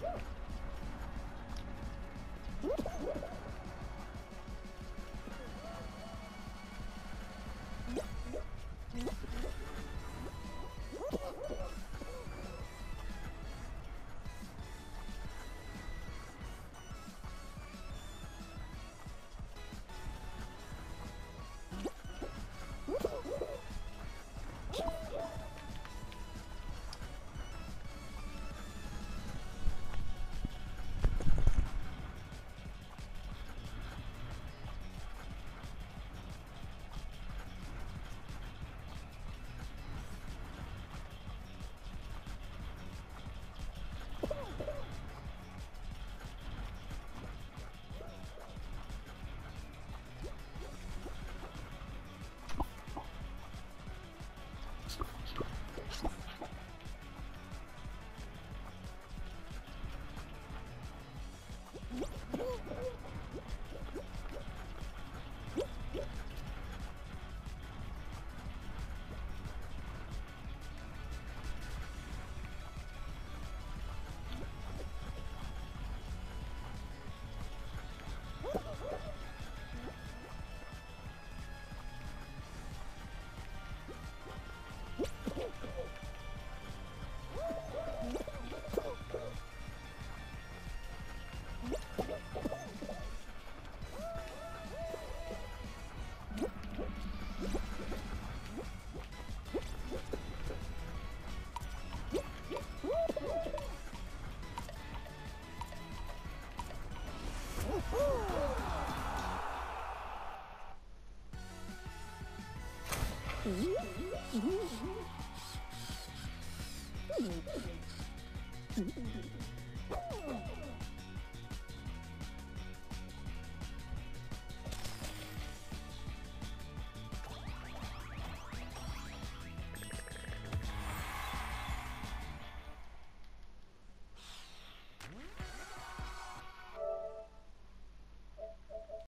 Woo. うん。